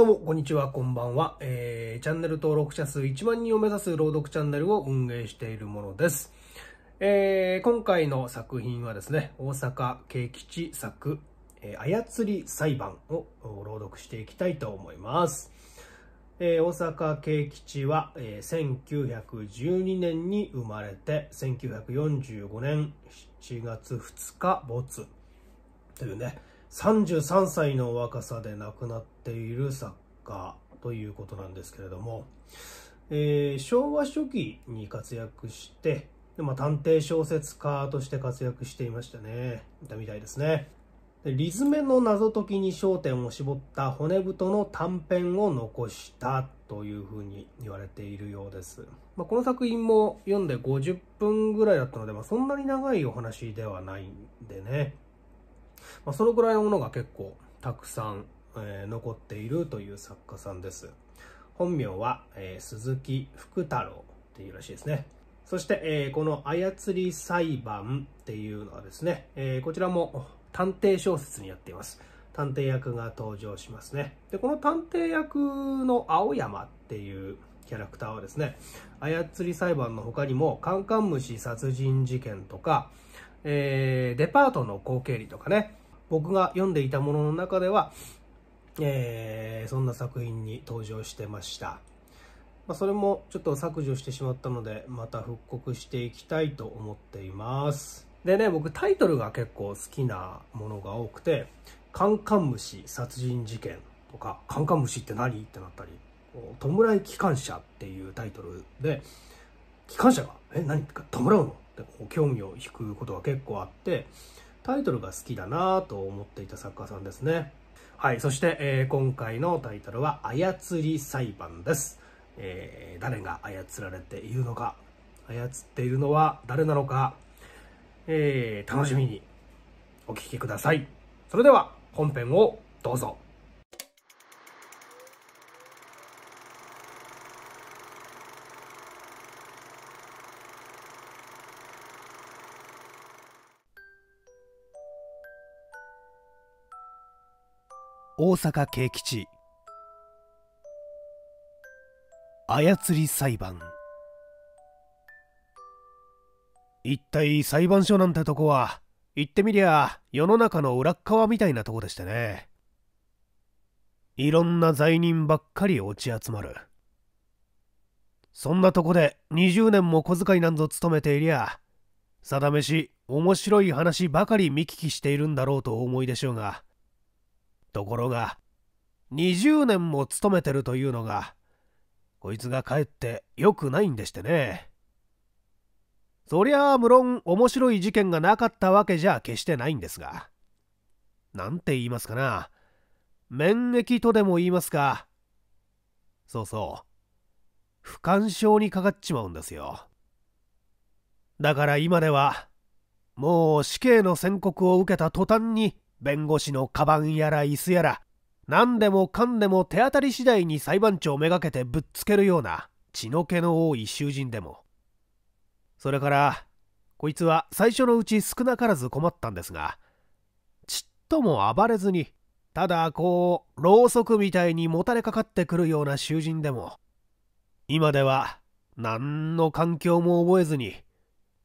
どうも、こんにちは、こんばんは。えー、チャンネル登録者数1万人を目指す朗読チャンネルを運営しているものです。えー、今回の作品はですね、大阪慶吉作、えー、操り裁判を朗読していきたいと思います。えー、大阪慶吉は、えー、1912年に生まれて、1945年7月2日没というね、33歳の若さで亡くなっている作家ということなんですけれども、えー、昭和初期に活躍して、まあ、探偵小説家として活躍していましたね。いたみたいですね。リズメの謎解きに焦点を絞った骨太の短編を残したというふうに言われているようです。まあ、この作品も読んで50分ぐらいだったので、まあ、そんなに長いお話ではないんでね。まあ、そのぐらいのものが結構たくさん、えー、残っているという作家さんです。本名は、えー、鈴木福太郎っていうらしいですね。そして、えー、この操り裁判っていうのはですね、えこちらも探偵小説にやっています。探偵役が登場しますね。で、この探偵役の青山っていうキャラクターはですね、操り裁判の他にも、カンカンムシ殺人事件とか、えー、デパートの後継理とかね、僕が読んでいたものの中では、えー、そんな作品に登場してました。まあ、それもちょっと削除してしまったので、また復刻していきたいと思っています。でね、僕タイトルが結構好きなものが多くて、カンカンムシ殺人事件とか、カンカンムシって何？ってなったり、弔い機関車っていうタイトルで、機関車が、え、何？ってか弔うの？興味を引くことが結構あってタイトルが好きだなと思っていた作家さんですね。はいそして、えー、今回のタイトルは「操り裁判」です、えー、誰が操られているのか操っているのは誰なのか、えー、楽しみにお聴きください。それでは本編をどうぞ。大阪慶吉。操り裁判。一体裁判所なんてとこは言ってみりゃ世の中の裏っ側みたいなとこでしてね。いろんな罪人ばっかり落ち集まる。そんなとこで20年も小遣いなんぞ務めていりゃ定めし面白い話ばかり見聞きしているんだろうと思いでしょうがところが、20年も勤めてるというのが、こいつが帰って良くないんでしてね。そりゃあ無論面白い事件がなかったわけじゃ決してないんですが。なんて言いますかな。免疫とでも言いますか。そうそう。不干渉にかかっちまうんですよ。だから今では、もう死刑の宣告を受けた途端に弁護士のカバンやら椅子やら何でもかんでも手当たり次第に裁判長めがけてぶっつけるような血の気の多い囚人でも。それからこいつは最初のうち少なからず困ったんですがちっとも暴れずにただこうろうそくみたいにもたれかかってくるような囚人でも今では何の環境も覚えずに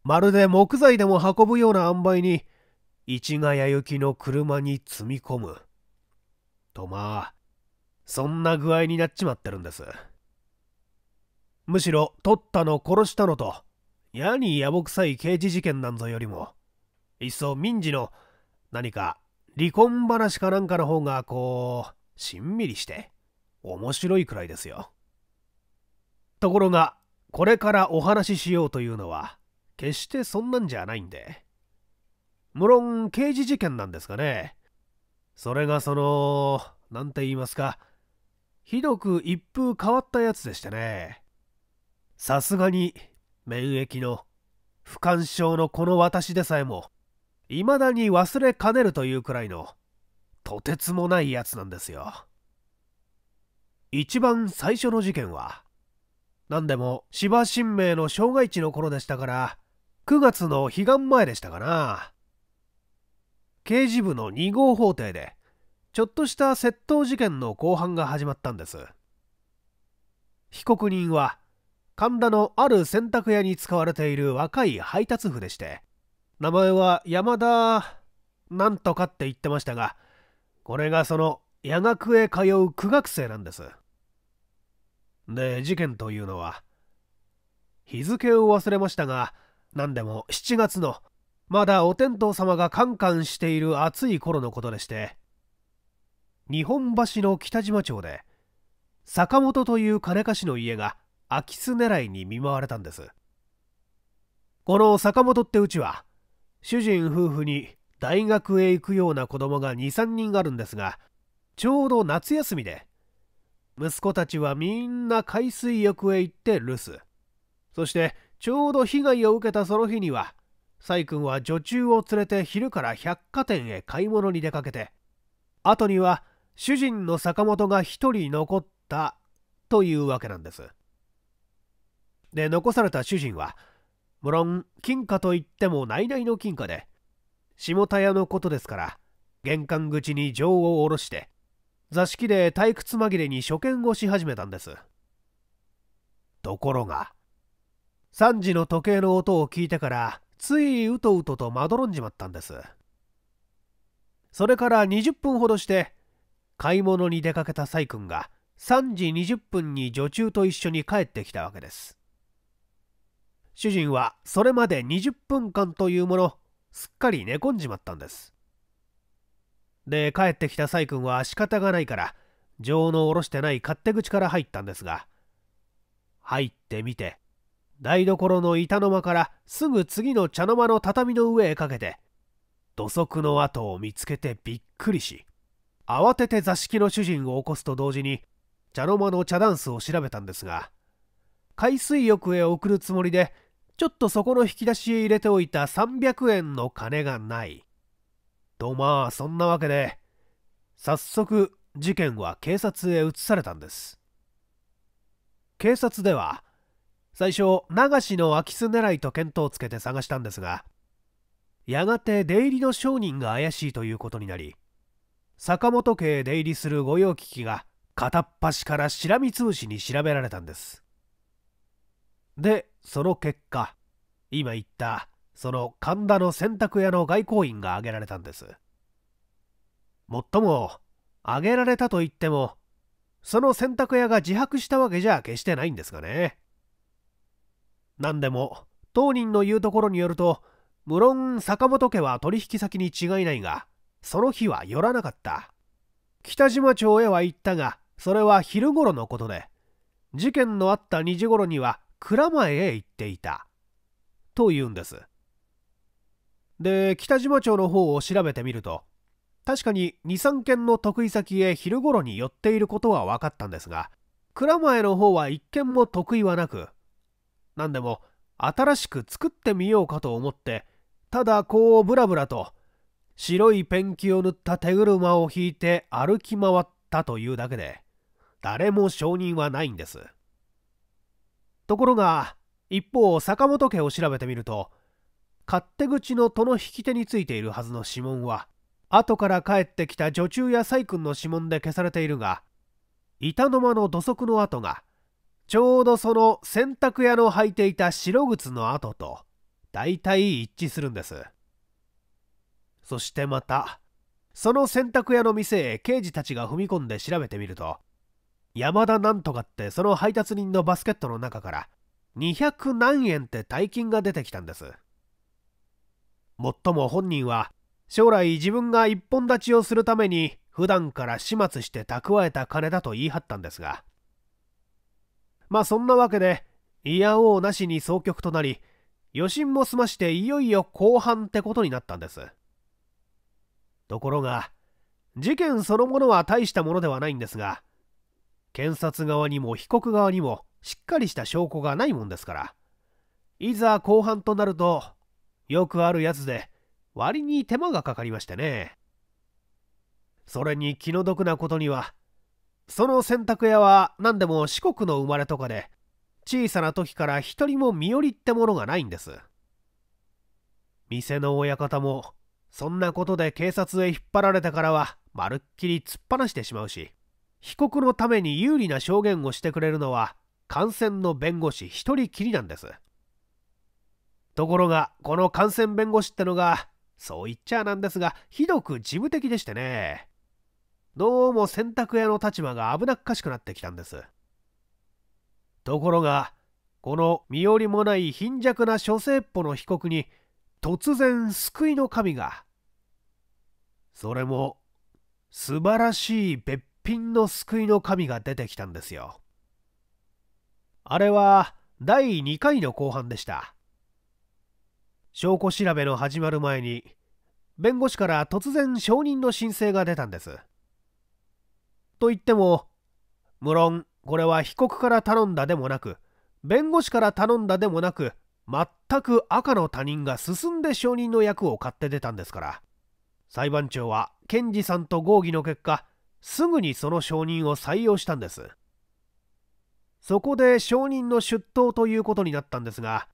まるで木材でも運ぶような塩梅に市ヶ谷行きの車に積み込む。とまあ、そんな具合になっちまってるんです。むしろ、取ったの殺したのと、やにやぼくさい刑事事件なんぞよりも、いっそ民事の何か離婚話かなんかの方がこう、しんみりして、面白いくらいですよ。ところが、これからお話ししようというのは、決してそんなんじゃないんで。無論刑事事件なんですがね。それがその、なんて言いますか、ひどく一風変わったやつでしてね。さすがに免疫の不干渉のこの私でさえも、未だに忘れかねるというくらいの、とてつもないやつなんですよ。一番最初の事件は、何でも芝神明の障害地の頃でしたから、9月の彼岸前でしたかな。刑事部の2号法廷でちょっとした窃盗事件の公判が始まったんです。被告人は神田のある洗濯屋に使われている若い配達婦でして名前は山田なんとかって言ってましたがこれがその夜学へ通う苦学生なんです。で事件というのは日付を忘れましたが何でも7月のまだお天道様がカンカンしている暑い頃のことでして日本橋の北島町で坂本という金貸しの家が空き巣狙いに見舞われたんです。この坂本ってうちは主人夫婦に大学へ行くような子供が23人あるんですがちょうど夏休みで息子たちはみんな海水浴へ行って留守。そしてちょうど被害を受けたその日には細君は女中を連れて昼から百貨店へ買い物に出かけて後には主人の坂本が一人残ったというわけなんです。で残された主人は無論金貨といっても内々の金貨で下田屋のことですから玄関口に錠を下ろして座敷で退屈紛れに書見をし始めたんです。ところが3時の時計の音を聞いてからついうとうととまどろんじまったんです。それから20分ほどして買い物に出かけたサイ君が3時20分に女中と一緒に帰ってきたわけです主人はそれまで20分間というものすっかり寝込んじまったんですで帰ってきたサイ君は仕方がないから情の下ろしてない勝手口から入ったんですが入ってみて台所の板の間からすぐ次の茶の間の畳の上へかけて土足の跡を見つけてびっくりし慌てて座敷の主人を起こすと同時に茶の間の茶ダンスを調べたんですが海水浴へ送るつもりでちょっとそこの引き出しへ入れておいた300円の金がない。とまあそんなわけで早速事件は警察へ移されたんです。警察では最初流しの空き巣狙いと見当をつけて探したんですがやがて出入りの商人が怪しいということになり坂本家へ出入りする御用聞きが片っ端からしらみつぶしに調べられたんです。でその結果今言ったその神田の洗濯屋の外交員が挙げられたんです。もっとも挙げられたと言ってもその洗濯屋が自白したわけじゃ決してないんですがね。何でも。当人の言うところによると無論坂本家は取引先に違いないがその日は寄らなかった。北島町へは行ったがそれは昼頃のことで事件のあった2時頃には蔵前へ行っていた。と言うんです。で北島町の方を調べてみると確かに23軒の得意先へ昼頃に寄っていることは分かったんですが蔵前の方は一軒も得意はなく何でも新しく作ってみようかと思ってただこうブラブラと白いペンキを塗った手車を引いて歩き回ったというだけで誰も承認はないんです。ところが一方坂本家を調べてみると勝手口の戸の引き手についているはずの指紋は後から帰ってきた女中や細君の指紋で消されているが板の間の土足の跡がちょうどその洗濯屋の履いていた白靴の跡と大体一致するんです。そしてまたその洗濯屋の店へ刑事たちが踏み込んで調べてみると山田なんとかってその配達人のバスケットの中から200何円って大金が出てきたんです。もっとも本人は将来自分が一本立ちをするために普段から始末して蓄えた金だと言い張ったんですがまあそんなわけで嫌おうなしに総局となり余震も済ましていよいよ後半ってことになったんです。ところが事件そのものは大したものではないんですが検察側にも被告側にもしっかりした証拠がないもんですからいざ公判となるとよくあるやつで割に手間がかかりましてね。それに気の毒なことにはその洗濯屋は何でも四国の生まれとかで小さな時から一人も身寄りってものがないんです。店の親方もそんなことで警察へ引っ張られてからはまるっきり突っ放してしまうし被告のために有利な証言をしてくれるのは感染の弁護士一人きりなんです。ところがこの感染弁護士ってのがそう言っちゃなんですがひどく事務的でしてね。どうも洗濯屋の立場が危なっかしくなってきたんです。ところがこの身寄りもない貧弱な諸生っぽの被告に突然救いの神がそれも素晴らしい別品の救いの神が出てきたんですよ。あれは第2回の後半でした。証拠調べの始まる前に弁護士から突然証人の申請が出たんです。と言っても無論これは被告から頼んだでもなく弁護士から頼んだでもなく全く赤の他人が進んで証人の役を買って出たんですから。裁判長は検事さんと合議の結果すぐにその証人を採用したんです。そこで証人の出頭ということになったんですが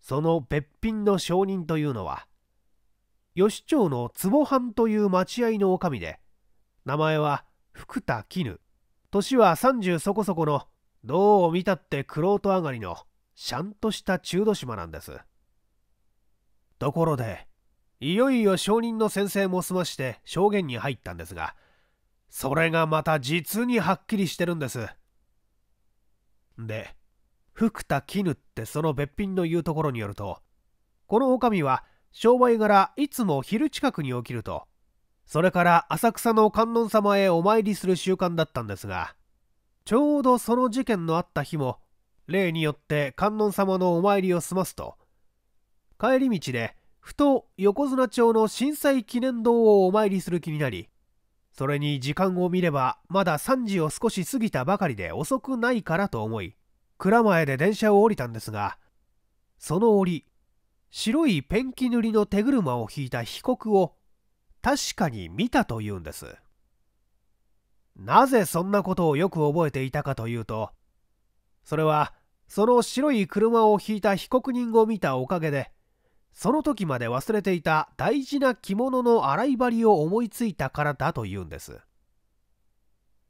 その別品の証人というのは吉町の坪藩という待合の女将で名前は福田絹。年は30そこそこのどう見たって玄人上がりのしゃんとした中途島なんです。ところでいよいよ証人の先生も済まして証言に入ったんですがそれがまた実にはっきりしてるんです。で福田絹ってその別品の言うところによるとこの女将は商売柄いつも昼近くに起きるとそれから浅草の観音様へお参りする習慣だったんですがちょうどその事件のあった日も例によって観音様のお参りを済ますと帰り道でふと横綱町の震災記念堂をお参りする気になりそれに時間を見ればまだ3時を少し過ぎたばかりで遅くないからと思い蔵前で電車を降りたんですがその折白いペンキ塗りの手車を引いた被告を確かに見たというんです。なぜそんなことをよく覚えていたかというと、それはその白い車を引いた被告人を見たおかげで、その時まで忘れていた大事な着物の洗い針を思いついたからだというんです。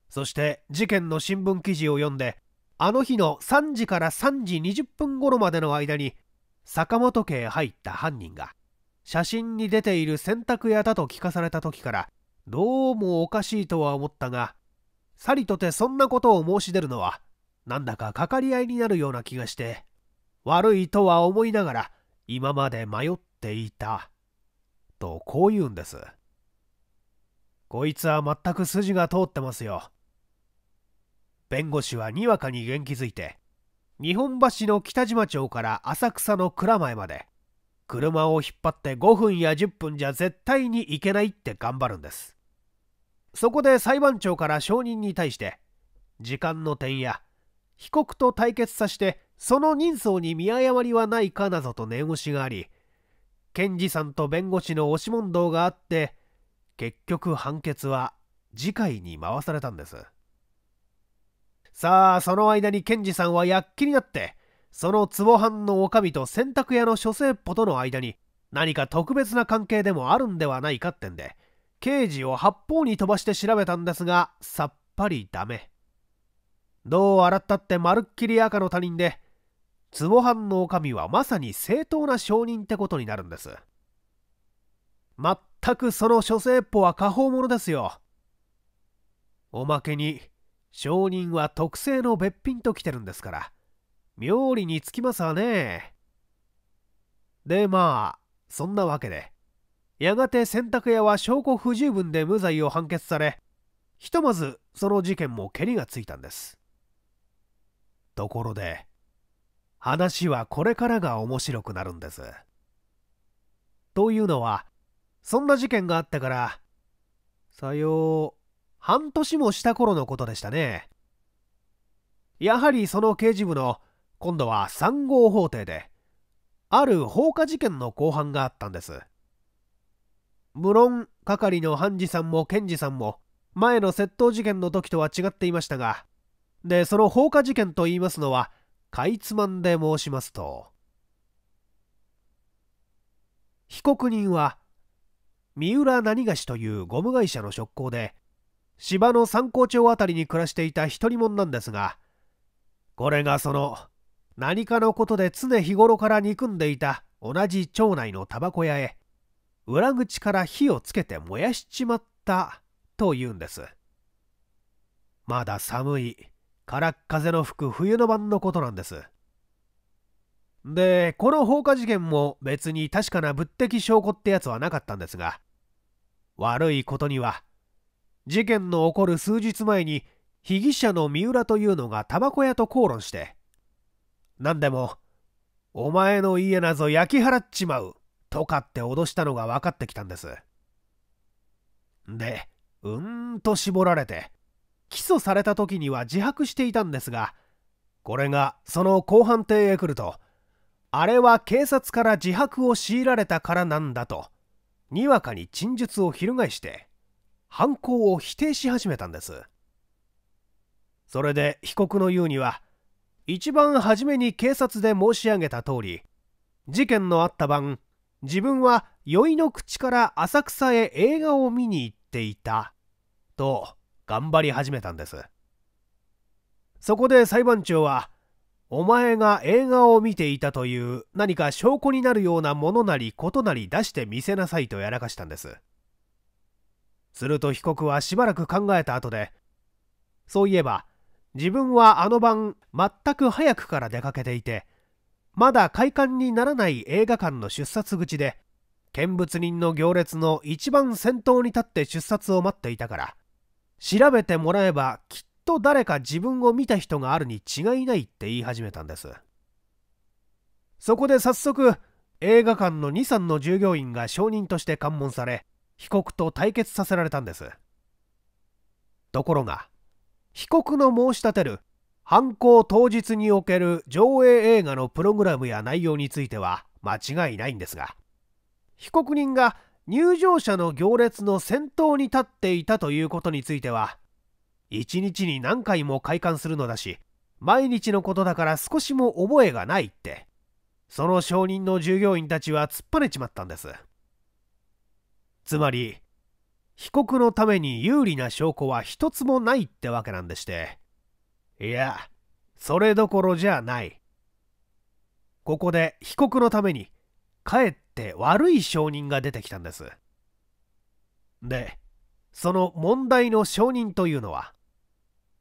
そして事件の新聞記事を読んで、あの日の3時から3時20分頃までの間に、坂本家へ入った犯人が、写真に出ている洗濯屋だと聞かされた時からどうもおかしいとは思ったがさりとてそんなことを申し出るのはなんだかかかり合いになるような気がして悪いとは思いながら今まで迷っていたとこう言うんです。こいつは全く筋が通ってますよ。弁護士はにわかに元気づいて日本橋の北島町から浅草の蔵前まで車を引っ張って5分や10分じゃ絶対に行けないって頑張るんです。そこで裁判長から証人に対して時間の点や被告と対決させてその人相に見誤りはないかなどと念押しがあり検事さんと弁護士の押し問答があって結局判決は次回に回されたんです。さあその間に検事さんは躍起になってその壺藩の女将と洗濯屋の諸生っぽとの間に何か特別な関係でもあるんではないかってんで刑事を八方に飛ばして調べたんですがさっぱりダメ。どう洗ったってまるっきり赤の他人で壺藩の女将はまさに正当な証人ってことになるんです。まったくその諸生っぽは過方者ですよ。おまけに証人は特製の別品と来てるんですから。妙利につきますわね。でまあそんなわけでやがて洗濯屋は証拠不十分で無罪を判決されひとまずその事件もけりがついたんです。ところで話はこれからが面白くなるんです。というのはそんな事件があってからさよう半年もした頃のことでしたね。やはりその刑事部の今度は3号法廷である放火事件の公判があったんです。無論係の判事さんも検事さんも前の窃盗事件の時とは違っていましたがでその放火事件と言いますのはかいつまんで申しますと。被告人は三浦何菓子というゴム会社の職工で芝の三光町あたりに暮らしていた一人者なんですがこれがその何かのことで常日頃から憎んでいた同じ町内のタバコ屋へ。裏口から火をつけて燃やしちまったと言うんです。まだ寒い。からっ風の吹く冬の晩のことなんです。でこの放火事件も別に確かな物的証拠ってやつはなかったんですが悪いことには事件の起こる数日前に被疑者の三浦というのがタバコ屋と口論して何でもお前の家なぞ焼き払っちまうとかって脅したのが分かってきたんです。でうんと絞られて起訴された時には自白していたんですがこれがその公判廷へ来るとあれは警察から自白を強いられたからなんだとにわかに陳述を翻して犯行を否定し始めたんです。それで被告の言うには一番初めに警察で申し上げた通り事件のあった晩自分は酔いの口から浅草へ映画を見に行っていたと頑張り始めたんです。そこで裁判長はお前が映画を見ていたという何か証拠になるようなものなりことなり出してみせなさいとやらかしたんです。すると被告はしばらく考えた後でそういえば自分はあの晩全く早くから出かけていてまだ開館にならない映画館の出札口で見物人の行列の一番先頭に立って出札を待っていたから調べてもらえばきっと誰か自分を見た人があるに違いないって言い始めたんです。そこで早速映画館の23の従業員が証人として喚問され被告と対決させられたんです。ところが被告の申し立てる犯行当日における上映映画のプログラムや内容については間違いないんですが被告人が入場者の行列の先頭に立っていたということについては一日に何回も開館するのだし毎日のことだから少しも覚えがないってその証人の従業員たちは突っぱねちまったんです。つまり被告のために有利な証拠は一つもないってわけなんでして。いやそれどころじゃない。ここで被告のためにかえって悪い証人が出てきたんです。でその問題の証人というのは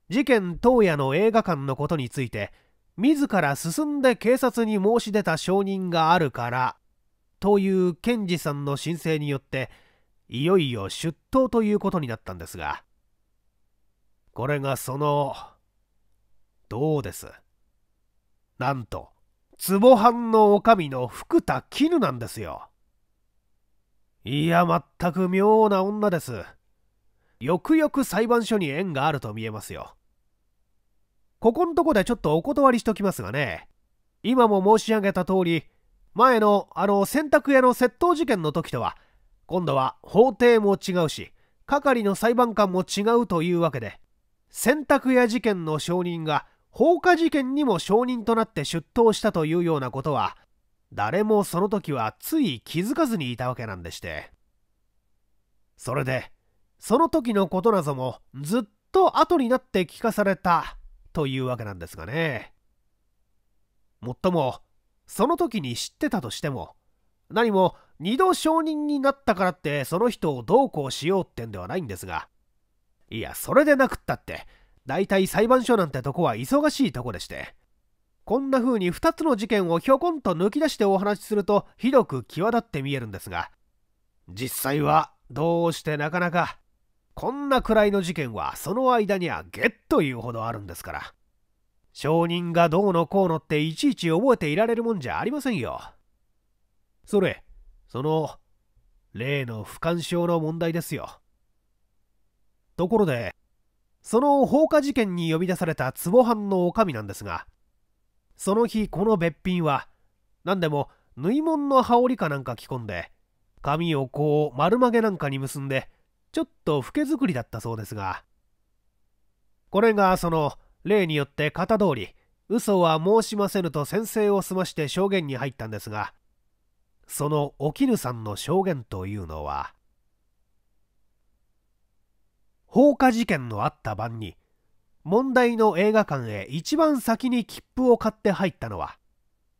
事件当夜の映画館のことについて自ら進んで警察に申し出た証人があるからという検事さんの申請によっていよいよ出頭ということになったんですがこれがそのどうです？なんと壺藩の女将の福田絹なんですよ。いや全く妙な女です。よくよく裁判所に縁があると見えますよ。ここんとこでちょっとお断りしときますがね今も申し上げた通り前のあの洗濯屋の窃盗事件の時とは今度は法廷も違うし係の裁判官も違うというわけで洗濯屋事件の証人が放火事件にも証人となって出頭したというようなことは誰もその時はつい気づかずにいたわけなんでして。それでその時のことなどもずっと後になって聞かされたというわけなんですがね。もっともその時に知ってたとしても何も二度証人になったからってその人をどうこうしようってんではないんですが。いやそれでなくったって大体裁判所なんてとこは忙しいとこでして。こんな風に2つの事件をひょこんと抜き出してお話しするとひどく際立って見えるんですが。実際はどうしてなかなかこんなくらいの事件はその間にはゲッというほどあるんですから。証人がどうのこうのっていちいち覚えていられるもんじゃありませんよ。それその例の不干渉の問題ですよ。ところでその放火事件に呼び出された壺藩の女将なんですがその日このべっぴんは何でも縫い物の羽織かなんか着込んで髪をこう丸曲げなんかに結んでちょっと老け作りだったそうですがこれがその例によって型通り嘘は申しませぬと宣誓を済まして証言に入ったんですがそのお絹さんの証言というのは放火事件のあった晩に問題の映画館へ一番先に切符を買って入ったのは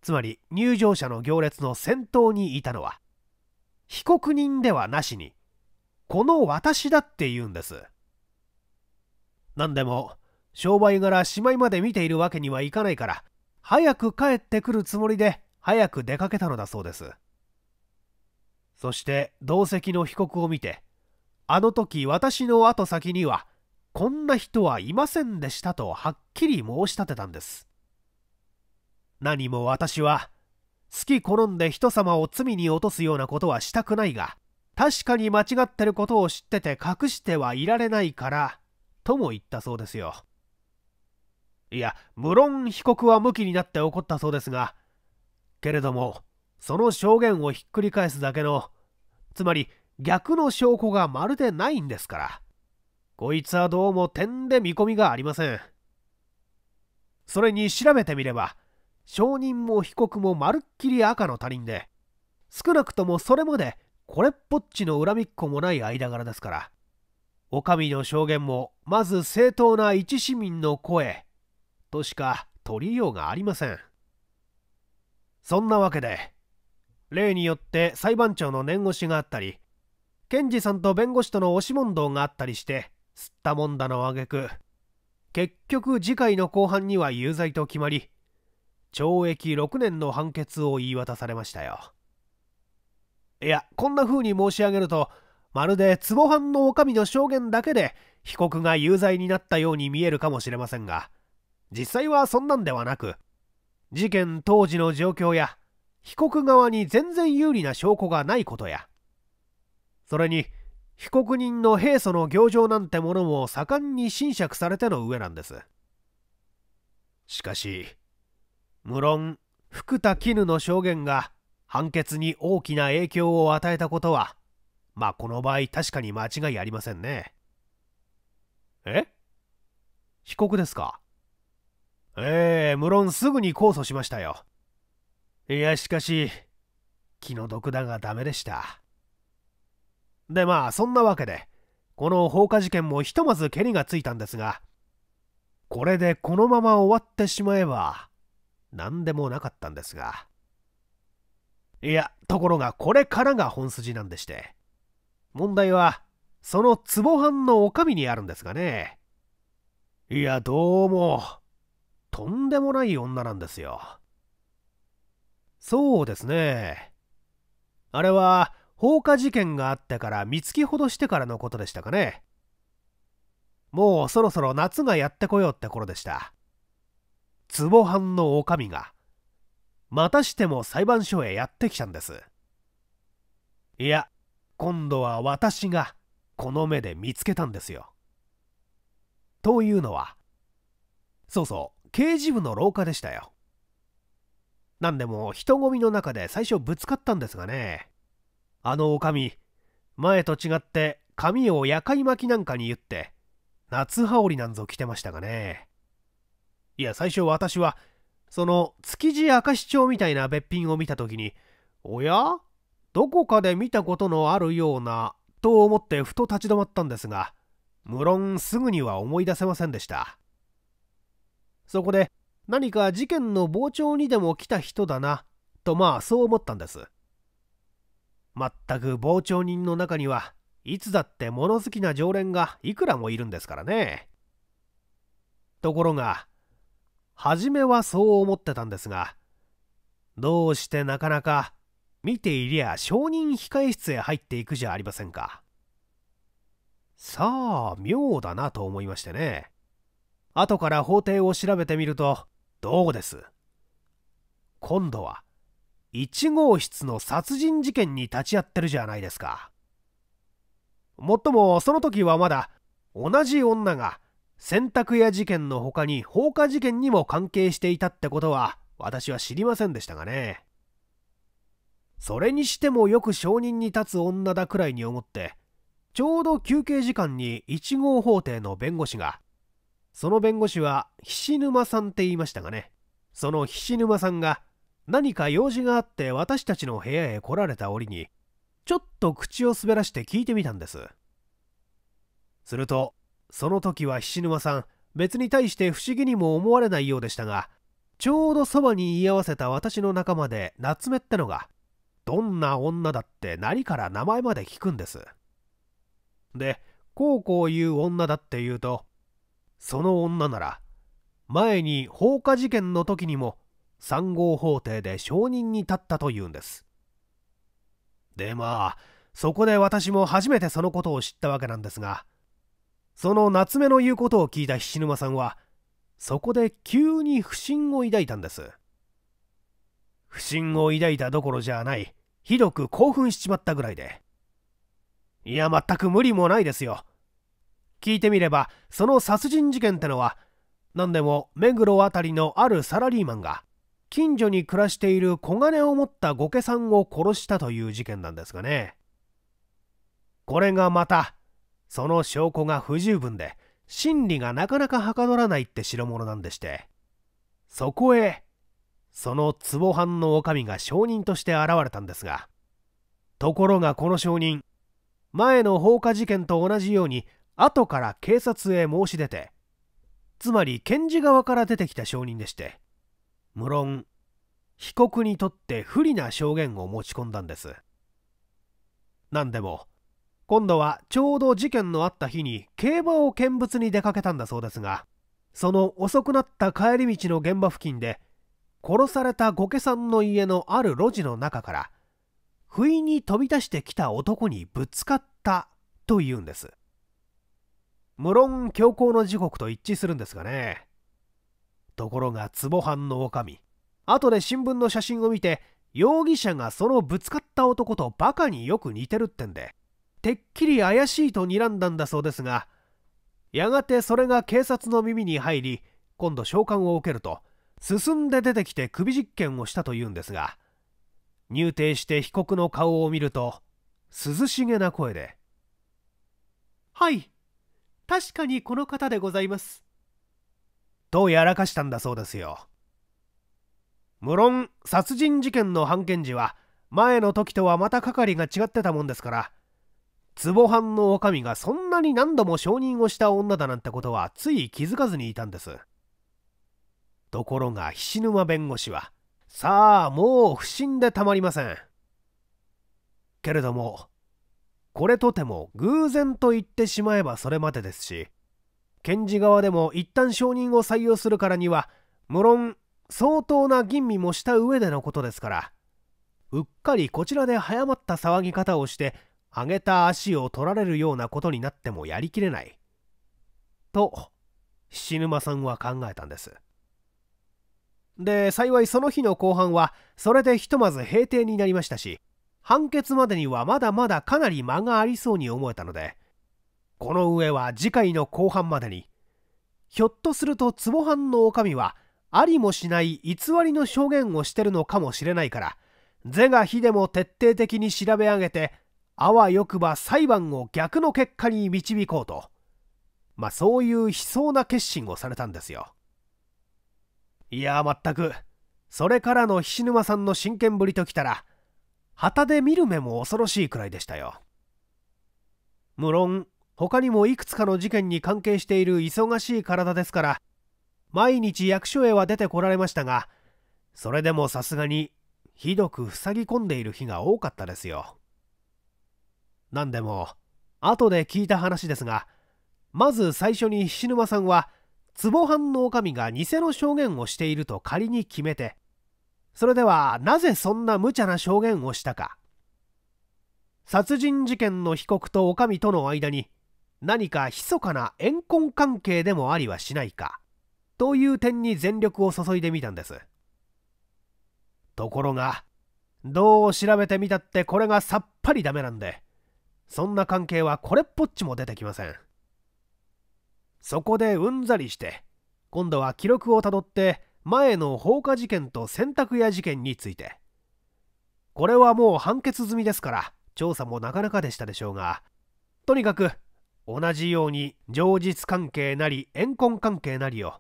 つまり入場者の行列の先頭にいたのは被告人ではなしにこの私だって言うんです。何でも商売柄しまいまで見ているわけにはいかないから早く帰ってくるつもりで早く出かけたのだそうです。そして同席の被告を見てあの時私の後先にはこんな人はいませんでしたとはっきり申し立てたんです。何も私は好き好んで人様を罪に落とすようなことはしたくないが確かに間違ってることを知ってて隠してはいられないからとも言ったそうですよ。いや無論被告は無期になって怒ったそうですがけれどもその証言をひっくり返すだけのつまり逆の証拠がまるでないんですから。こいつはどうも点で見込みがありません。それに調べてみれば証人も被告もまるっきり赤の他人で少なくともそれまでこれっぽっちの恨みっこもない間柄ですから。お上の証言もまず正当な一市民の声としか取りようがありません。そんなわけで例によって裁判長の念押しがあったり検事さんと弁護士との押し問答があったりして吸ったもんだの挙句結局次回の後半には有罪と決まり懲役6年の判決を言い渡されましたよ。いやこんな風に申し上げるとまるで壺藩の女将の証言だけで被告が有罪になったように見えるかもしれませんが実際はそんなんではなく事件当時の状況や被告側に全然有利な証拠がないことや。それに被告人の平素の行状なんてものも盛んに侵釈されての上なんです。しかし無論福田絹の証言が判決に大きな影響を与えたことはまあこの場合確かに間違いありませんね。え？被告ですか？ええ無論すぐに控訴しましたよ。いやしかし気の毒だがダメでした。でまあそんなわけでこの放火事件もひとまずけりがついたんですがこれでこのまま終わってしまえば何でもなかったんですが。いやところがこれからが本筋なんでして問題はその壺藩の女将にあるんですがね。いやどうもとんでもない女なんですよ。そうですね。あれは放火事件があってから三月ほどしてからのことでしたかね。もうそろそろ夏がやってこようって頃でした。壺藩の女将がまたしても裁判所へやってきたんです。いや今度は私がこの目で見つけたんですよ。というのはそうそう刑事部の廊下でしたよ。何でも人混みの中で最初ぶつかったんですがね。あの女将前と違って髪を夜会巻きなんかに言って夏羽織なんぞ着てましたがね。いや最初私はその築地明石町みたいな別品を見た時におや？どこかで見たことのあるようなと思ってふと立ち止まったんですが無論すぐには思い出せませんでした。そこで何か事件の傍聴にでも来た人だなとまあそう思ったんです。まったく傍聴人の中にはいつだって物好きな常連がいくらもいるんですからね。ところが初めはそう思ってたんですがどうしてなかなか見ていりゃ証人控え室へ入っていくじゃありませんか。さあ妙だなと思いましてね。後から法廷を調べてみるとどうです。今度は1号室の殺人事件に立ち会ってるじゃないですか。もっともその時はまだ同じ女が洗濯屋事件の他に放火事件にも関係していたってことは私は知りませんでしたがね。それにしてもよく証人に立つ女だくらいに思ってちょうど休憩時間に1号法廷の弁護士がその弁護士は菱沼さんって言いましたがね。その菱沼さんが何か用事があって私たちの部屋へ来られた折にちょっと口を滑らして聞いてみたんです。するとその時は菱沼さん別に対して不思議にも思われないようでしたがちょうどそばに居合わせた私の仲間で夏目ってのがどんな女だって何から名前まで聞くんです。でこうこういう女だって言うとその女なら前に放火事件の時にも3号法廷で証人に立ったというんです。でまあそこで私も初めてそのことを知ったわけなんですがその夏目の言うことを聞いた菱沼さんはそこで急に不審を抱いたんです。不審を抱いたどころじゃないひどく興奮しちまったぐらいで。いや全く無理もないですよ。聞いてみればその殺人事件ってのは何でも目黒あたりのあるサラリーマンが近所に暮らしている小金を持った御家さんを殺したという事件なんですがね。これがまたその証拠が不十分で真理がなかなかはかどらないって代物なんでして。そこへその壺藩の女将が証人として現れたんですが。ところがこの証人前の放火事件と同じように後から警察へ申し出てつまり検事側から出てきた証人でして無論被告にとって不利な証言を持ち込んだんです。何でも今度はちょうど事件のあった日に競馬を見物に出かけたんだそうですがその遅くなった帰り道の現場付近で殺された御家さんの家のある路地の中から不意に飛び出してきた男にぶつかったというんです。無論強行の時刻と一致するんですがね。ところが壺藩の女将後で新聞の写真を見て容疑者がそのぶつかった男とバカによく似てるってんでてっきり怪しいと睨んだんだそうですがやがてそれが警察の耳に入り今度召喚を受けると進んで出てきて首実験をしたというんですが入廷して被告の顔を見ると涼しげな声で「はい確かにこの方でございます」とやらかしたんだそうですよ。無論殺人事件の判検時は前の時とはまた係が違ってたもんですから壺藩の女将がそんなに何度も承認をした女だなんてことはつい気づかずにいたんです。ところが菱沼弁護士はさあもう不審でたまりません。けれどもこれとても偶然と言ってしまえばそれまでですし検事側でも一旦承認を採用するからには無論相当な吟味もした上でのことですからうっかりこちらで早まった騒ぎ方をして上げた足を取られるようなことになってもやりきれない。と菱沼さんは考えたんです。で幸いその日の後半はそれでひとまず閉廷になりましたし判決までにはまだまだかなり間がありそうに思えたのでこの上は次回の後半までにひょっとすると壺藩の女将はありもしない偽りの証言をしてるのかもしれないから是が非でも徹底的に調べ上げてあわよくば裁判を逆の結果に導こうとまあそういう悲壮な決心をされたんですよ。いやまったくそれからの菱沼さんの真剣ぶりときたら旗で見る目も恐ろしいくらいでしたよ。無論他にもいくつかの事件に関係している忙しい体ですから毎日役所へは出てこられましたがそれでもさすがにひどく塞ぎ込んでいる日が多かったですよ。何でも後で聞いた話ですがまず最初に菱沼さんは壺藩の女将が偽の証言をしていると仮に決めてそれではなぜそんな無茶な証言をしたか。殺人事件の被告と女将との間に何か密かな怨恨関係でもありはしないかという点に全力を注いでみたんです。ところがどう調べてみたってこれがさっぱりダメなんでそんな関係はこれっぽっちも出てきません。そこでうんざりして今度は記録をたどって前の放火事件と洗濯屋事件について。これはもう判決済みですから調査もなかなかでしたでしょうが。とにかく同じように情実関係なり怨恨関係なりを。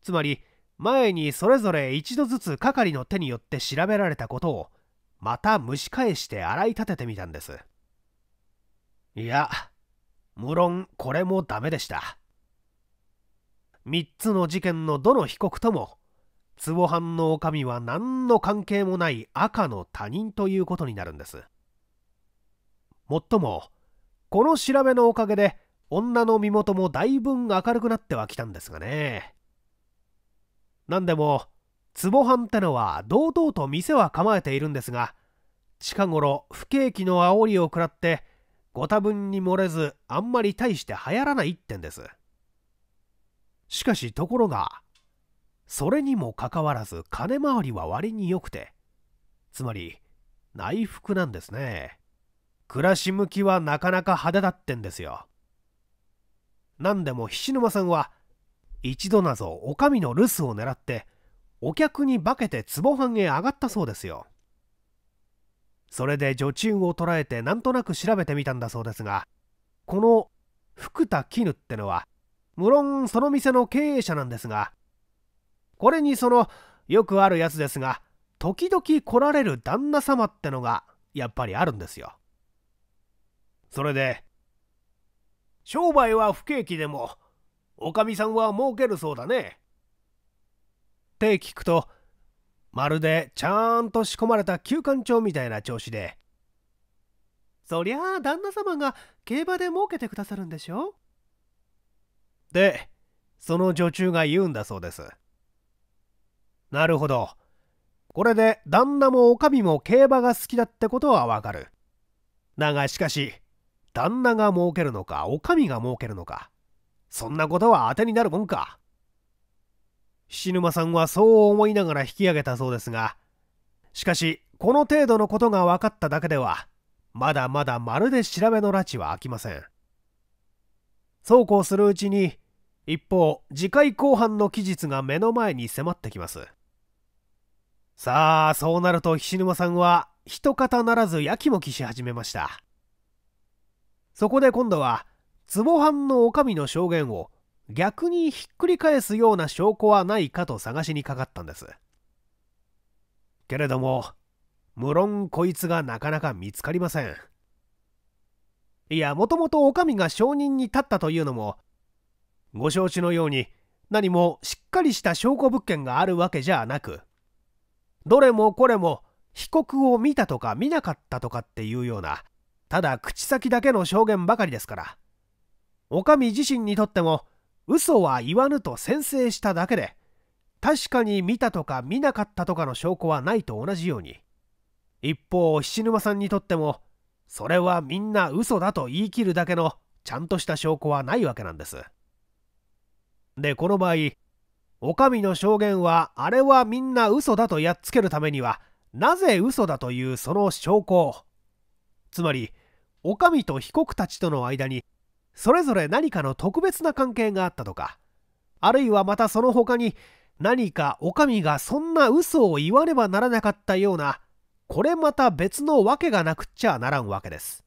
つまり前にそれぞれ一度ずつ係の手によって調べられたことをまた蒸し返して洗い立ててみたんです。いや無論これもダメでした。3つの事件のどの被告とも壺藩の女将は何の関係もない赤の他人ということになるんです。もっともこの調べのおかげで女の身元もだいぶ明るくなってはきたんですがね。何でも壺藩ってのは堂々と店は構えているんですが近頃不景気の煽りを食らってご多分に漏れずあんまり大して流行らないってんです。しかしところがそれにもかかわらず金回りは割に良くて。つまり内服なんですね。暮らし向きはなかなか派手だってんですよ。何でも菱沼さんは一度なぞお上の留守を狙ってお客に化けて壺藩へ上がったそうですよ。それで女中を捕らえてなんとなく調べてみたんだそうですがこの福田絹ってのは無論その店の経営者なんですがこれにそのよくあるやつですが時々来られる旦那様ってのがやっぱりあるんですよ。それで商売は不景気でもおかみさんは儲けるそうだね。って聞くとまるでちゃんと仕込まれた休館長みたいな調子でそりゃあ旦那様が競馬で儲けてくださるんでしょ？でその女中が言うんだそうです。なるほど。これで旦那も女将も競馬が好きだってことはわかる。だがしかし旦那が儲けるのか女将が儲けるのかそんなことは当てになるもんか。菱沼さんはそう思いながら引き上げたそうですがしかしこの程度のことが分かっただけではまだまだまるで調べの拉致は飽きません。そうこうするうちに一方次回公判の期日が目の前に迫ってきます。さあそうなると菱沼さんは一方ならずやきもきし始めました。そこで今度は壺藩の女将の証言を逆にひっくり返すような証拠はないかと探しにかかったんです。けれども無論こいつがなかなか見つかりません。いやもともと女将が証人に立ったというのもご承知のように何もしっかりした証拠物件があるわけじゃなくどれもこれも被告を見たとか見なかったとかっていうようなただ口先だけの証言ばかりですから。女将自身にとっても嘘は言わぬと宣誓しただけで確かに見たとか見なかったとかの証拠はないと同じように一方菱沼さんにとってもそれはみんな嘘だと言い切るだけのちゃんとした証拠はないわけなんです。でこの場合お上の証言はあれはみんな嘘だとやっつけるためにはなぜ嘘だというその証拠。つまりお上と被告たちとの間にそれぞれ何かの特別な関係があったとかあるいはまたその他に何かお上がそんな嘘を言わねばならなかったようなこれまた別のわけがなくっちゃならんわけです。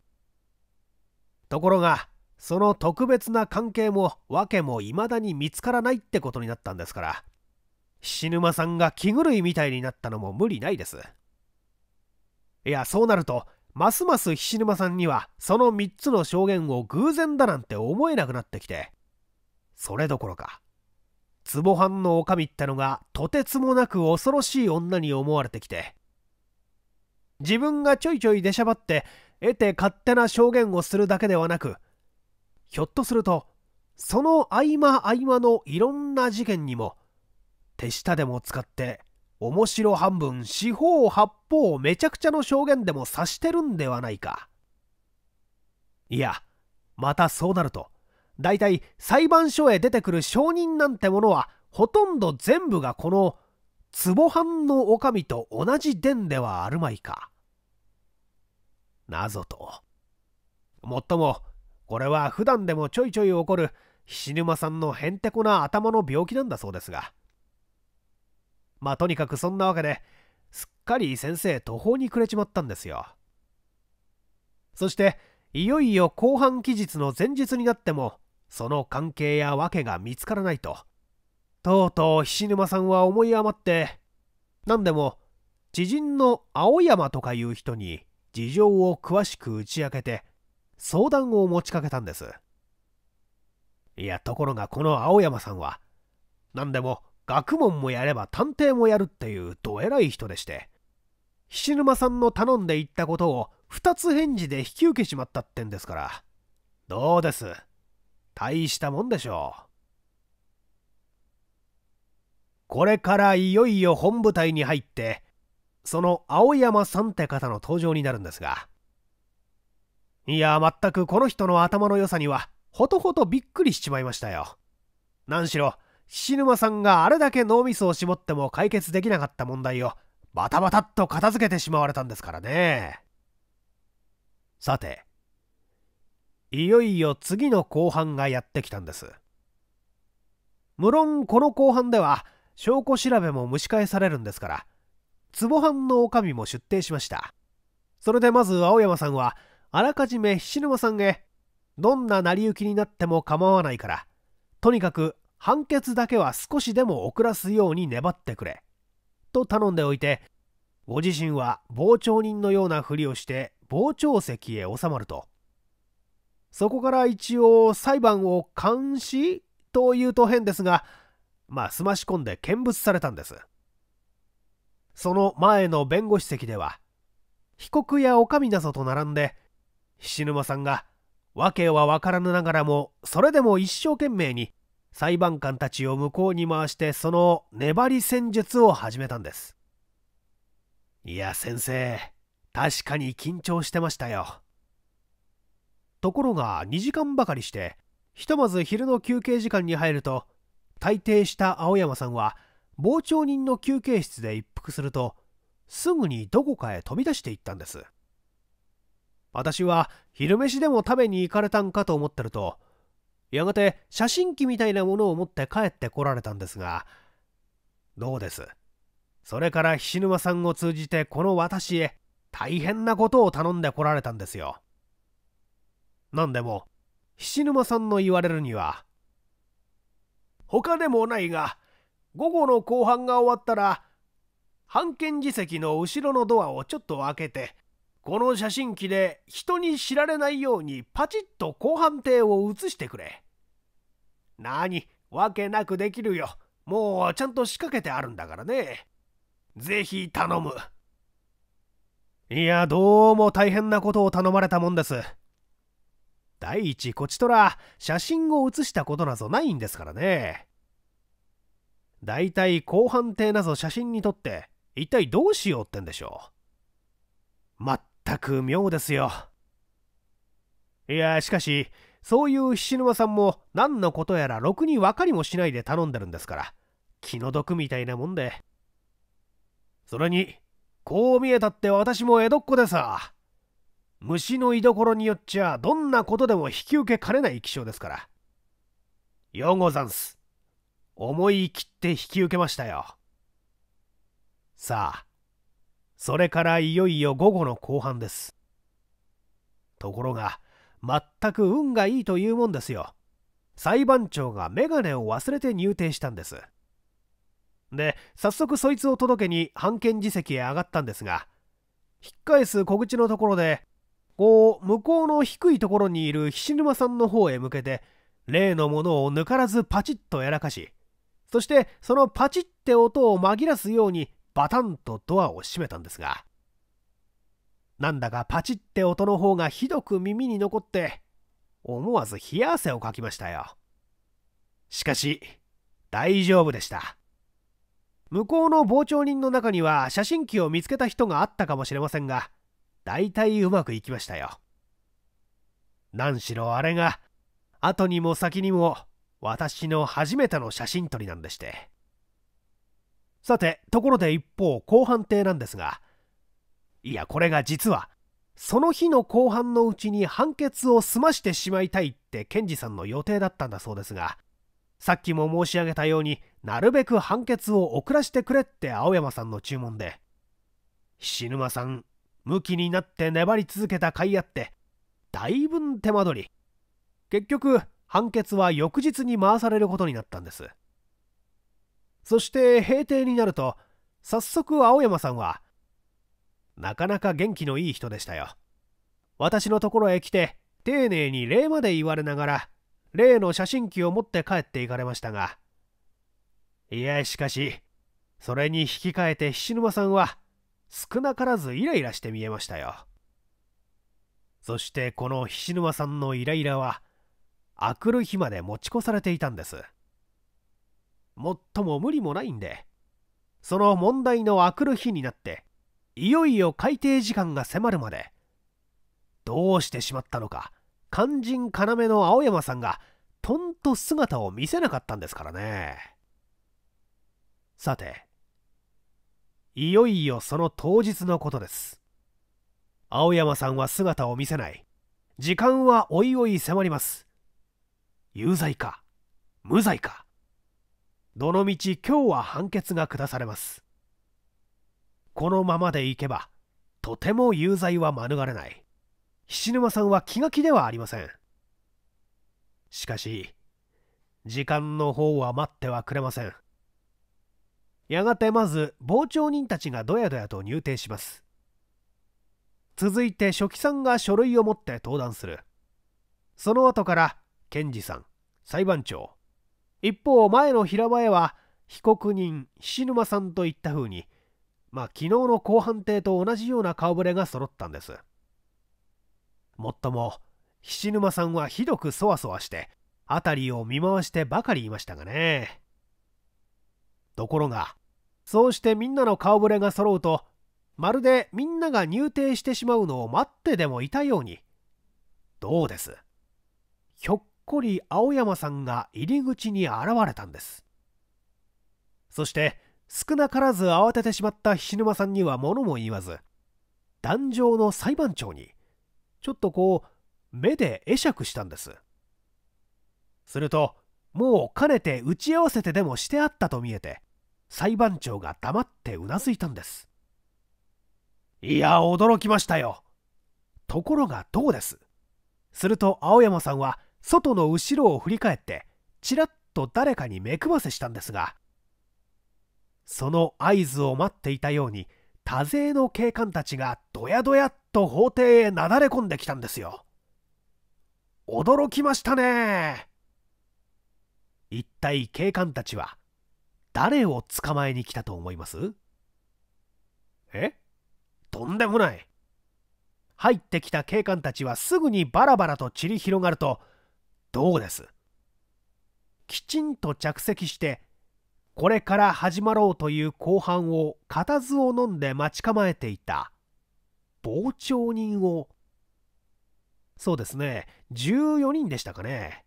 ところがその特別な関係も訳も未だに見つからないってことになったんですから。菱沼さんが気狂いみたいになったのも無理ないです。いやそうなるとますます菱沼さんにはその3つの証言を偶然だなんて思えなくなってきてそれどころか壺藩の女将ってのがとてつもなく恐ろしい女に思われてきて自分がちょいちょい出しゃばって得て勝手な証言をするだけではなくひょっとするとその合間合間のいろんな事件にも手下でも使って面白半分四方八方めちゃくちゃの証言でも察してるんではないか。いやまたそうなると。大体裁判所へ出てくる証人なんてものはほとんど全部がこの壺藩の女将と同じ伝ではあるまいか。謎ともっと。もこれは普段でもちょいちょい起こる菱沼さんのへんてこな頭の病気なんだそうですが。まあとにかくそんなわけですっかり先生途方に暮れちまったんですよ。そしていよいよ後半期日の前日になってもその関係や訳が見つからないと。とうとう菱沼さんは思い余って何でも知人の青山とかいう人に事情を詳しく打ち明けて相談を持ちかけたんです。いやところがこの青山さんは何でも学問もやれば探偵もやるっていうどえらい人でして菱沼さんの頼んでいったことを二つ返事で引き受けちまったってんですからどうです？大したもんでしょう。これからいよいよ本部隊に入ってその青山さんって方の登場になるんですがいや全くこの人の頭の良さにはほとほとびっくりしちまいましたよ。何しろ菱沼さんがあれだけ脳みそを絞っても解決できなかった問題をバタバタっと片付けてしまわれたんですからね。さていよいよ次の後半がやってきたんです。無論この後半では証拠調べも蒸し返されるんですから壺藩の女将も出廷しました。それでまず青山さんはあらかじめ菱沼さんへどんな成り行きになっても構わないからとにかく判決だけは少しでも遅らすように粘ってくれと頼んでおいてご自身は傍聴人のようなふりをして傍聴席へ収まるとそこから一応裁判を監視というと変ですがまあすまし込んで見物されたんです。その前の弁護士席では被告や女将などと並んで菱沼さんが訳は分からぬながらもそれでも一生懸命に裁判官たちを向こうに回してその粘り戦術を始めたんです。いや先生確かに緊張してましたよ。ところが2時間ばかりしてひとまず昼の休憩時間に入ると退廷した青山さんは傍聴人の休憩室で一服するとすぐにどこかへ飛び出していったんです。私は昼飯でも食べに行かれたんかと思ってるとやがて写真機みたいなものを持って帰ってこられたんですがどうです？それから菱沼さんを通じてこの私へ大変なことを頼んでこられたんですよ。何でも菱沼さんの言われるには他でもないが午後の後半が終わったら判検自席の後ろのドアをちょっと開けてこの写真機で人に知られないようにパチッと後半艇を写してくれ。なに、わけなくできるよ。もうちゃんと仕掛けてあるんだからね。ぜひ頼む。いや、どうも大変なことを頼まれたもんです。第一、こちとら、写真を写したことなぞないんですからね。だいたい後半艇なぞ写真に撮って、一体どうしようってんでしょう。たく妙ですよ。いや、しかし、そういう菱沼さんも何のことやらろくに分かりもしないで頼んでるんですから、気の毒みたいなもんで。それに、こう見えたって私も江戸っ子でさ、虫の居所によっちゃどんなことでも引き受けかねない気象ですから。ようござんす。思い切って引き受けましたよ。さあ、それからいよいよ午後の後半です。ところが、全く運がいいというもんですよ。裁判長がメガネを忘れて入廷したんです。で、早速そいつを届けに判検自席へ上がったんですが、引っ返す小口のところで、こう、向こうの低いところにいる菱沼さんの方へ向けて、例のものを抜からずパチッとやらかし、そしてそのパチッって音を紛らすようにバタンとドアを閉めたんですがなんだかパチって音の方がひどく耳に残って思わず冷や汗をかきましたよ。しかし大丈夫でした。向こうの傍聴人の中には写真機を見つけた人があったかもしれませんが大体うまくいきましたよ。何しろあれが後にも先にも私の初めての写真撮りなんでして。さて、ところで一方、後半艇なんですが、いや、これが実は、その日の後半のうちに判決を済ましてしまいたいって検事さんの予定だったんだそうですが、さっきも申し上げたようになるべく判決を遅らしてくれって青山さんの注文で、菱沼さん、向きになって粘り続けた甲斐あって、だいぶ手間取り。結局、判決は翌日に回されることになったんです。そして閉廷になると早速青山さんはなかなか元気のいい人でしたよ。私のところへ来て丁寧に礼まで言われながら例の写真機を持って帰っていかれましたが。いやしかしそれに引き換えて菱沼さんは少なからずイライラして見えましたよ。そしてこの菱沼さんのイライラはあくる日まで持ち越されていたんです。もっとも無理もないんで。その問題のあくる日になっていよいよ改定時間が迫るまでどうしてしまったのか肝心要の青山さんがとんと姿を見せなかったんですからね。さていよいよその当日のことです。青山さんは姿を見せない。時間はおいおい迫ります。有罪か無罪か。どのみち今日は判決が下されます。このままでいけばとても有罪は免れない。菱沼さんは気が気ではありません。しかし時間の方は待ってはくれません。やがてまず傍聴人たちがどやどやと入廷します。続いて書記さんが書類を持って登壇する。その後から検事さん裁判長一方前の平場へは被告人菱沼さんといった風にまあ昨日の公判廷と同じような顔ぶれが揃ったんです。もっとも菱沼さんはひどくそわそわして辺りを見回してばかりいましたがね。ところがそうしてみんなの顔ぶれが揃うとまるでみんなが入廷してしまうのを待ってでもいたようにどうです？ひょっこり青山さんが入り口に現れたんです。そして少なからず慌ててしまった菱沼さんには物も言わず壇上の裁判長にちょっとこう目で会釈したんです。するともうかねて打ち合わせてでもしてあったと見えて裁判長が黙ってうなずいたんです。いや驚きましたよ。ところがどうです。すると青山さんは外の後ろを振り返ってちらっと誰かに目くばせしたんですがその合図を待っていたように多勢の警官たちがどやどやっと法廷へなだれ込んできたんですよ。驚きましたね。一体警官たちは誰を捕まえに来たと思います？え？とんでもない。入ってきた警官たちはすぐにバラバラと散り広がるとどうです。きちんと着席してこれから始まろうという後半を固唾を飲んで待ち構えていた傍聴人を。そうですね。14人でしたかね。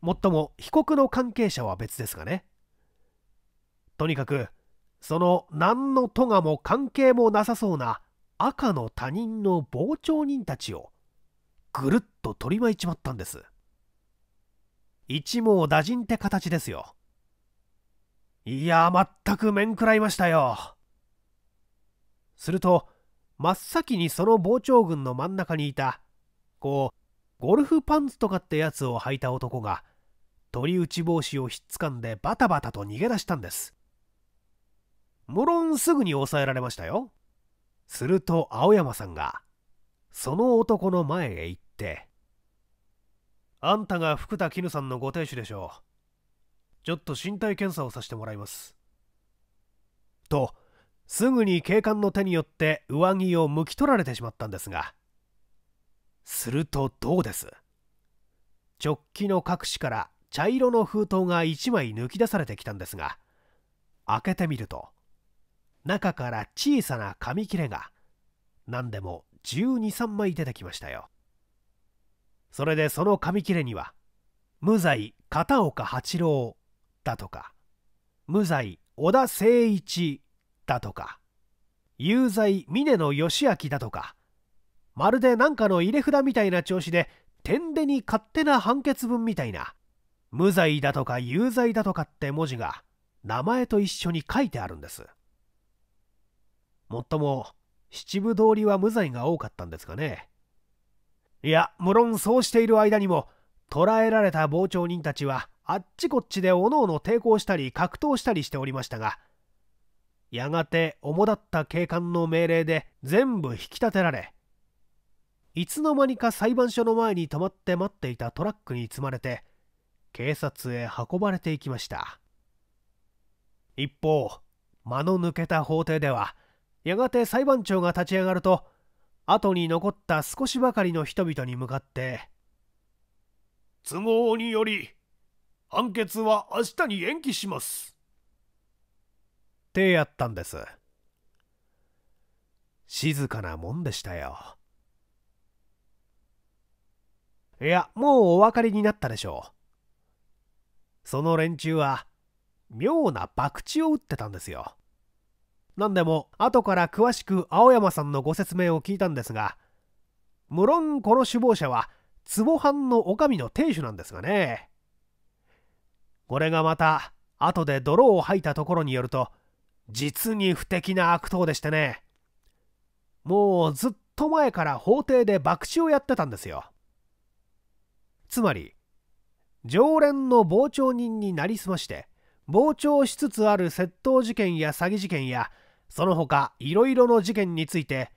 もっとも被告の関係者は別ですがね。とにかくその何の咎も関係もなさそうな赤の他人の傍聴人たちをぐるっと取り巻いちまったんです。一網打尽って形ですよ。いや全く面食らいましたよ。すると真っ先にその傍聴群の真ん中にいたこうゴルフパンツとかってやつを履いた男が鳥打ち帽子をひっつかんでバタバタと逃げ出したんです。無論すぐに抑えられましたよ。すると青山さんがその男の前へ行って「あんたが福田絹さんのご亭主でしょう。ちょっと身体検査をさせてもらいます」とすぐに警官の手によって上着を剥き取られてしまったんですが。するとどうです？直帰の隠しから茶色の封筒が1枚抜き出されてきたんですが開けてみると中から小さな紙切れが何でも123枚出てきましたよ。それでその紙切れには無罪片岡八郎だとか無罪小田誠一だとか有罪峰野義明だとかまるで何かの入れ札みたいな調子で天でに勝手な判決文みたいな無罪だとか有罪だとかって文字が名前と一緒に書いてあるんです。もっとも七分通りは無罪が多かったんですかね。いや無論そうしている間にも捕らえられた傍聴人たちはあっちこっちでおのおの抵抗したり格闘したりしておりましたがやがて主だった警官の命令で全部引き立てられいつの間にか裁判所の前に止まって待っていたトラックに積まれて警察へ運ばれていきました。一方間の抜けた法廷ではやがて裁判長が立ち上がると後に残った少しばかりの人々に向かって都合により判決は明日に延期します。ってやったんです。静かなもんでしたよ。いやもうお分かりになったでしょう。その連中は妙な博打を打ってたんですよ何でも後から詳しく青山さんのご説明を聞いたんですが無論この首謀者は壺藩の女将の亭主なんですがね。これがまた後で泥を吐いたところによると実に不敵な悪党でしてね。もうずっと前から法廷で博打をやってたんですよ。つまり常連の傍聴人になりすまして傍聴しつつある窃盗事件や詐欺事件やその他いろいろの事件について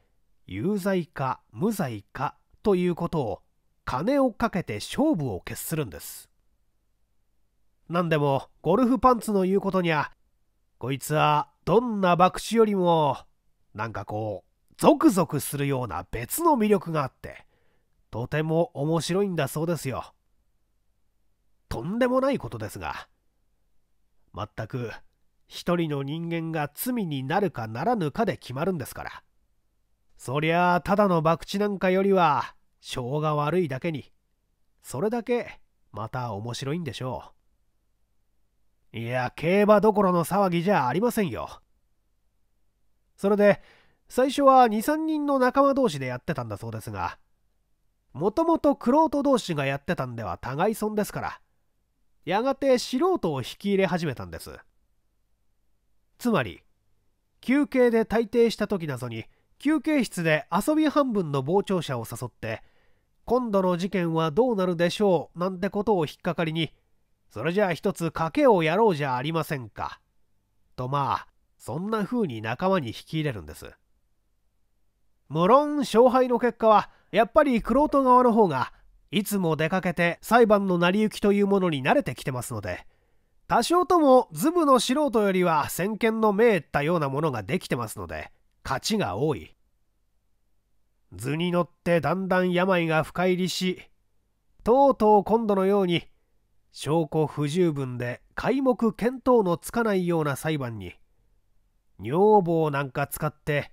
有罪か無罪かということを金をかけて勝負を決するんです。何でもゴルフパンツの言うことにゃこいつはどんな博打よりもなんかこうゾクゾクするような別の魅力があってとても面白いんだそうですよ。とんでもないことですが全く一人の人間が罪になるかならぬかで決まるんですから。そりゃあただの博打なんかよりは性が悪いだけに。それだけまた面白いんでしょう。いや競馬どころの騒ぎじゃありませんよ。それで最初は23人の仲間同士でやってたんだそうですがもともと玄人同士がやってたんでは互い損ですからやがて素人を引き入れ始めたんです。つまり休憩で退廷した時などに休憩室で遊び半分の傍聴者を誘って今度の事件はどうなるでしょう？なんてことを引っかかりにそれじゃあ一つ賭けをやろうじゃありませんかとまあそんな風に仲間に引き入れるんです。無論勝敗の結果はやっぱり玄人側の方がいつも出かけて裁判の成り行きというものに慣れてきてますので多少ともズブの素人よりは先見の明ったようなものができてますので勝ちが多い。図に乗ってだんだん病が深入りしとうとう今度のように証拠不十分で皆目見当のつかないような裁判に女房なんか使って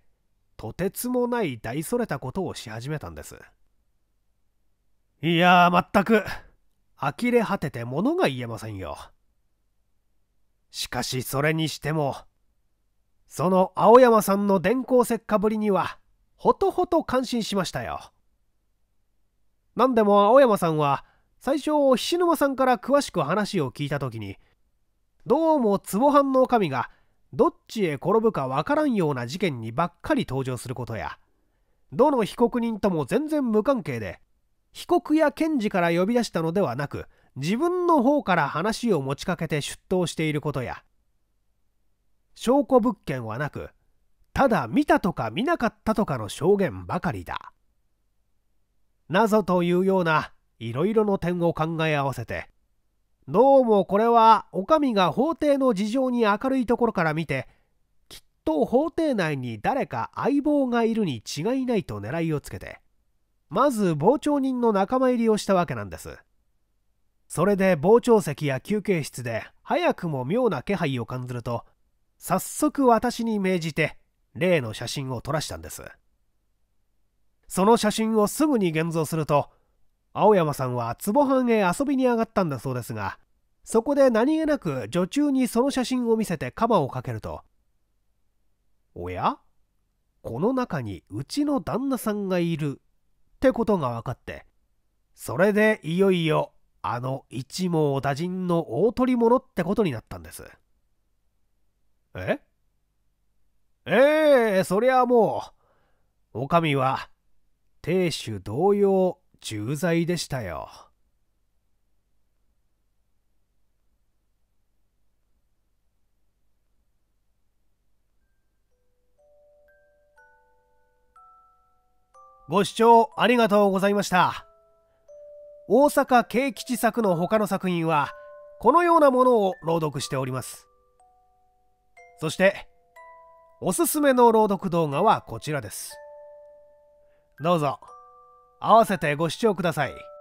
とてつもない大それたことをし始めたんです。いやー全く呆れ果てて物が言えませんよ。しかしそれにしてもその青山さんの電光石火ぶりにはほとほと感心しましたよ。何でも青山さんは最初菱沼さんから詳しく話を聞いた時にどうも壺藩の女将がどっちへ転ぶかわからんような事件にばっかり登場することやどの被告人とも全然無関係で被告や検事から呼び出したのではなく自分の方から話を持ちかけて出頭していることや証拠物件はなくただ見たとか見なかったとかの証言ばかりだ。謎というようないろいろの点を考え合わせてどうもこれはお上が法廷の事情に明るいところから見てきっと法廷内に誰か相棒がいるに違いないと狙いをつけてまず傍聴人の仲間入りをしたわけなんです。それで傍聴席や休憩室で早くも妙な気配を感じると早速私に命じて例の写真を撮らしたんです。その写真をすぐに現像すると青山さんは壺藩へ遊びに上がったんだそうですがそこで何気なく女中にその写真を見せてカマをかけると「おや？この中にうちの旦那さんがいる」ってことが分かってそれでいよいよあの一網打尽の大取り物ってことになったんです。え？ええそりゃもう。お上は亭主同様重罪でしたよ。ご視聴ありがとうございました。大阪慶吉作の他の作品はこのようなものを朗読しておりますそしておすすめの朗読動画はこちらですどうぞ合わせてご視聴ください。